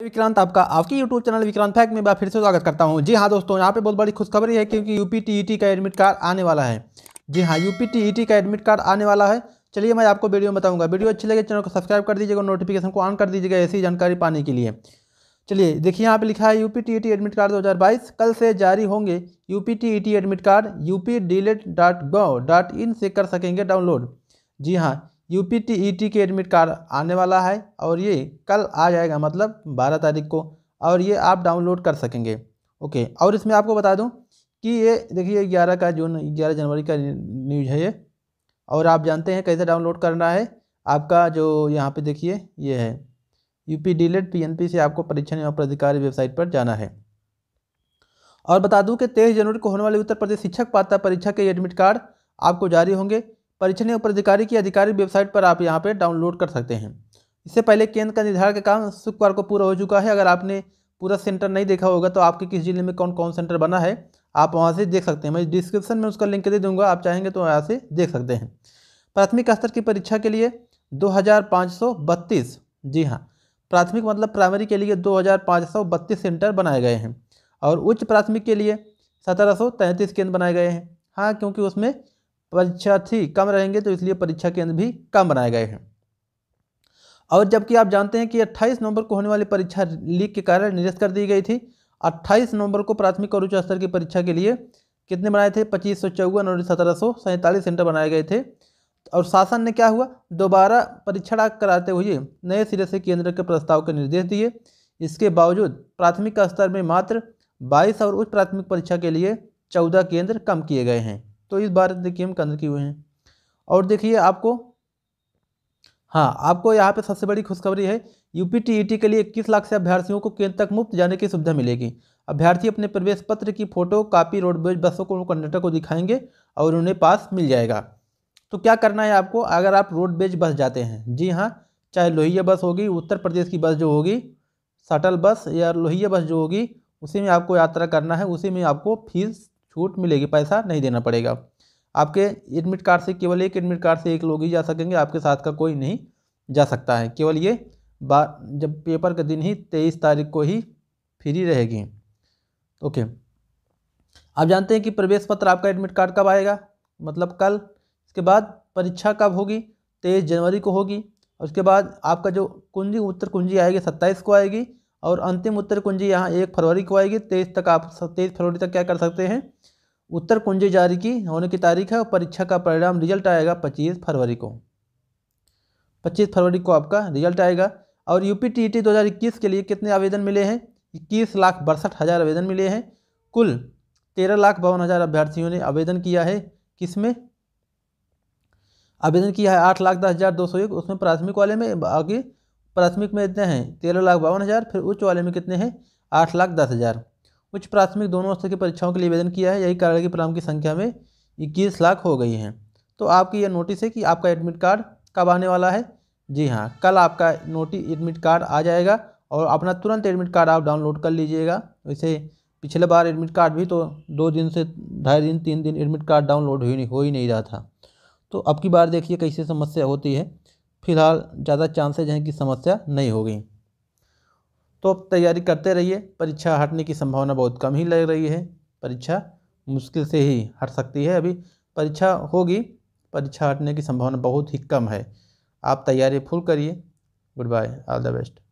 विक्रांत आपका, आपके YouTube channel Vikrant fact में बार फिर से स्वागत करता हूँ। जी हाँ दोस्तों, यहाँ पे बहुत बड़ी खुशखबरी है क्योंकि यूपी टीईटी का एडमिट कार्ड आने वाला है। जी हाँ यूपी टीईटी का एडमिट कार्ड आने वाला है। चलिए मैं आपको वीडियो में बताऊँगा। वीडियो अच्छी लगे चैनल को सब्सक्राइब कर दीजिएगा नोटिफिकेशन को ऑन कर दीजिएगा ऐसी जानकारी पाने के लिए। चलिए, देखिए यहाँ पे लिखा है यूपी टी एडमिट कार्ड 2022 कल से जारी होंगे UP T admit card dot in से कर सकेंगे डाउनलोड जी हाँ U P T E T के एडमिट कार्ड आने वाला है और ये कल आ जाएगा मतलब बारह तारीख को, और ये आप डाउनलोड कर सकेंगे। ओके और इसमें आपको बता दूँ कि ये देखिए, ग्यारह का जून, ग्यारह जनवरी का न्यूज़ है ये, और आप जानते हैं कैसे डाउनलोड करना है। आपका जो यहाँ पे देखिए, ये है यू पी डीलेट पी से आपको परीक्षा एवं प्राधिकारी वेबसाइट पर जाना है। और बता दूँ कि तेईस जनवरी को होने वाली उत्तर प्रदेश शिक्षक पात्रता परीक्षा के एडमिट कार्ड आपको जारी होंगे। परीक्षण एवं प्राधिकारी की आधिकारिक वेबसाइट पर आप यहाँ पर डाउनलोड कर सकते हैं। इससे पहले केंद्र का निर्धारण का काम शुक्रवार को पूरा हो चुका है। अगर आपने पूरा सेंटर नहीं देखा होगा तो आपके किस ज़िले में कौन कौन सेंटर बना है, आप वहाँ से देख सकते हैं। मैं डिस्क्रिप्शन में उसका लिंक दे दूँगा, आप चाहेंगे तो यहाँ से देख सकते हैं। प्राथमिक स्तर की परीक्षा के लिए दो हज़ार पाँच सौ बत्तीस, जी हाँ प्राथमिक मतलब प्राइमरी के लिए दो हज़ार पाँच सौ बत्तीस सेंटर बनाए गए हैं और उच्च प्राथमिक के लिए सत्रह सौ तैंतीस केंद्र बनाए गए हैं। हाँ क्योंकि उसमें परीक्षार्थी कम रहेंगे तो इसलिए परीक्षा केंद्र भी कम बनाए गए हैं। और जबकि आप जानते हैं कि 28 नवंबर को होने वाली परीक्षा लीक के कारण निरस्त कर दी गई थी। 28 नवंबर को प्राथमिक और उच्च स्तर की परीक्षा के लिए कितने बनाए थे? पच्चीस सौ चौवन और सत्रह सौ सैंतालीस सेंटर बनाए गए थे। और शासन ने क्या हुआ? दोबारा परीक्षा कराते हुए नए सिरे से केंद्र के प्रस्ताव के निर्देश दिए। इसके बावजूद प्राथमिक स्तर में मात्र 22 और उच्च प्राथमिक परीक्षा के लिए 14 केंद्र कम किए गए हैं। तो इस बार देखिए हम केंद्र किए हुए हैं। और देखिए आपको हाँ आपको यहाँ पे सबसे बड़ी खुशखबरी है यूपी टी के लिए इक्कीस लाख से अभ्यर्थियों को केंद्र तक मुफ़्त जाने की सुविधा मिलेगी। अभ्यर्थी अपने प्रवेश पत्र की फ़ोटो, कापी रोडवेज़ बसों को कंडक्टर को दिखाएँगे और उन्हें पास मिल जाएगा। तो क्या करना है आपको, अगर आप रोडवेज़ बस जाते हैं, जी हाँ चाहे लोहिया बस होगी, उत्तर प्रदेश की बस जो होगी शटल बस या लोहिया बस जो होगी, उसी में आपको यात्रा करना है, उसी में आपको फ़ीस छूट मिलेगी, पैसा नहीं देना पड़ेगा। आपके एडमिट कार्ड से केवल एक एडमिट कार्ड से एक लोग ही जा सकेंगे, आपके साथ का कोई नहीं जा सकता है। केवल ये बात जब पेपर का दिन ही तेईस तारीख को ही फ्री रहेगी। ओके। आप जानते हैं कि प्रवेश पत्र आपका एडमिट कार्ड कब आएगा? मतलब कल। इसके बाद परीक्षा कब होगी? तेईस जनवरी को होगी। उसके बाद आपका जो कुंजी, उत्तर कुंजी आएगी, सत्ताईस को आएगी। और अंतिम उत्तर कुंजी यहाँ एक फरवरी को आएगी। तेईस तक आप तेईस फरवरी तक क्या कर सकते हैं? उत्तर कुंजी जारी की, होने की तारीख है और परीक्षा का परिणाम रिज़ल्ट आएगा पच्चीस फरवरी को। पच्चीस फरवरी को आपका रिज़ल्ट आएगा। और यू पी टी दो हज़ार इक्कीस के लिए कितने आवेदन मिले हैं? इक्कीस लाख बासठ हज़ार आवेदन मिले हैं। कुल तेरह लाख बावन हज़ार अभ्यर्थियों ने आवेदन किया है। किसमें आवेदन किया है आठ लाख दस हज़ार दो सौ एक। उसमें प्राथमिक वाले में आगे प्राथमिक में इतने हैं, तेरह लाख बावन हज़ार, फिर उच्च वाले में कितने हैं? आठ लाख दस हज़ार। उच्च प्राथमिक दोनों स्तर की परीक्षाओं के लिए आवेदन किया है, यही कारण की परिणाम की संख्या में इक्कीस लाख हो गई हैं। तो आपकी यह नोटिस है कि आपका एडमिट कार्ड कब आने वाला है? जी हाँ कल आपका नोटिस एडमिट कार्ड आ जाएगा और अपना तुरंत एडमिट कार्ड आप डाउनलोड कर लीजिएगा। वैसे पिछले बार एडमिट कार्ड भी तो दो दिन से ढाई दिन, तीन दिन एडमिट कार्ड डाउनलोड हो ही नहीं रहा था। तो अब की बार देखिए कैसे समस्या होती है। फ़िलहाल ज़्यादा चांसेज हैं कि समस्या नहीं होगी। तो अब तैयारी करते रहिए। परीक्षा हटने की संभावना बहुत कम ही लग रही है। परीक्षा मुश्किल से ही हट सकती है। अभी परीक्षा होगी। परीक्षा हटने की संभावना बहुत ही कम है। आप तैयारी फुल करिए। Good bye. All the best